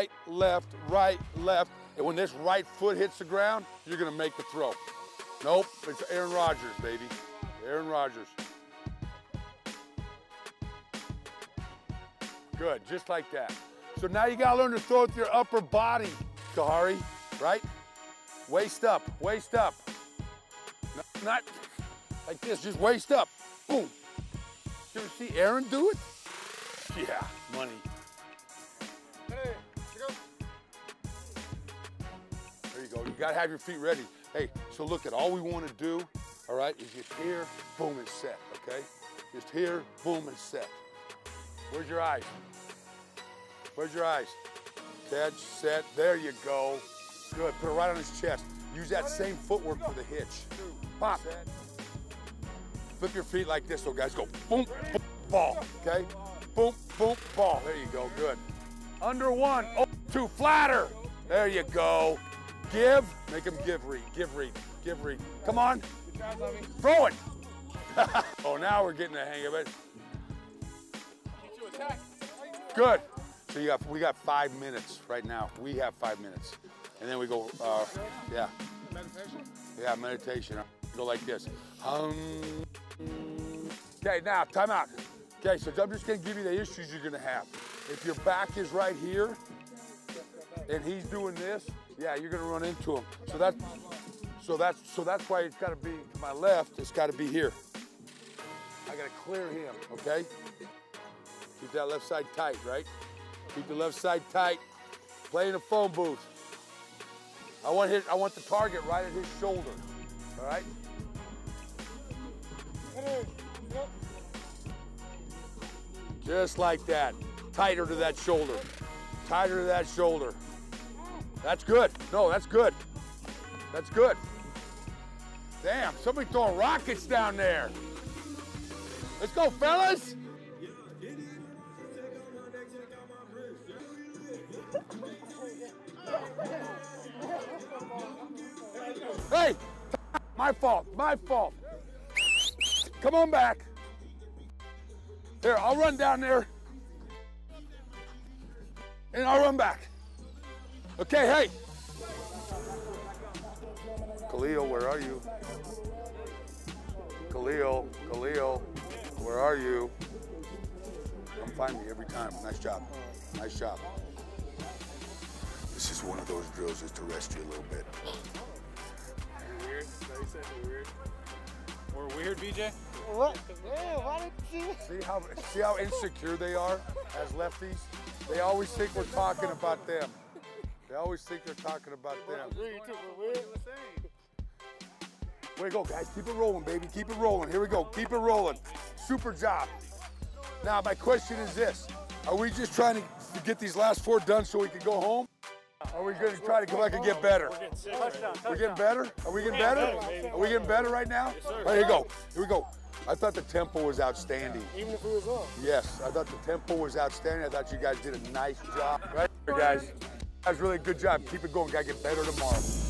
right, left, right, left. And when this right foot hits the ground, you're gonna make the throw. Nope, it's Aaron Rodgers, baby. Aaron Rodgers. Good, just like that. So now you gotta learn to throw with your upper body, Kahari, right? Waist up, waist up. No, not like this, just waist up. Boom. You ever see Aaron do it? Yeah, money. Gotta have your feet ready. Hey, so look at all we wanna do, all right, is just here, boom, and set, okay? Just here, boom, and set. Where's your eyes? Where's your eyes? Catch, set, there you go. Good, put it right on his chest. Use that same footwork for the hitch. Pop. Flip your feet like this, so guys, go boom, boom, ball, okay? Boom, boom, ball. There you go, good. Under one, oh, two, flatter. There you go. Give, make him give read, give read, give read. Come on, throw it. oh, now we're getting the hang of it. Good. So you got, we got five minutes right now. We have five minutes. And then we go, uh, yeah, Meditation. yeah, meditation. Go like this. Um, okay, now, time out. Okay, so I'm just gonna give you the issues you're gonna have. If your back is right here and he's doing this, yeah, you're gonna run into him. So that's, so that's, so that's why it's gotta be to my left, it's gotta be here. I gotta clear him, okay? Keep that left side tight, right? Keep the left side tight. Play in the phone booth. I want his, I want the target right at his shoulder. All right? Just like that. Tighter to that shoulder. Tighter to that shoulder. That's good. No, that's good. That's good. Damn, somebody throwing rockets down there. Let's go, fellas. Hey, my fault, my fault. Come on back. Here, I'll run down there. And I'll run back. Okay, hey. Khalil, where are you? Khalil, Khalil, where are you? Come find me every time. Nice job. Nice job. This is one of those drills just to rest you a little bit. Weird. So you said you're weird. We're weird, BJ. What? Yeah, why did you? See how see how insecure they are as lefties? They always think we're talking about them. They always think they're talking about them. Yeah, you took it weird. Way to go, guys. Keep it rolling, baby. Keep it rolling. Here we go. Keep it rolling. Super job. Now, my question is this. Are we just trying to get these last four done so we can go home? Are we going to try to come back and get better? Touchdown, We're getting better? Are we getting better? Are we getting better right now? All right, here we go. Here we go. I thought the tempo was outstanding. Even if it was off. Yes, I thought the tempo was outstanding. I thought you guys did a nice job. Right, here, guys. That was really a good job. Keep it going. Gotta get better tomorrow.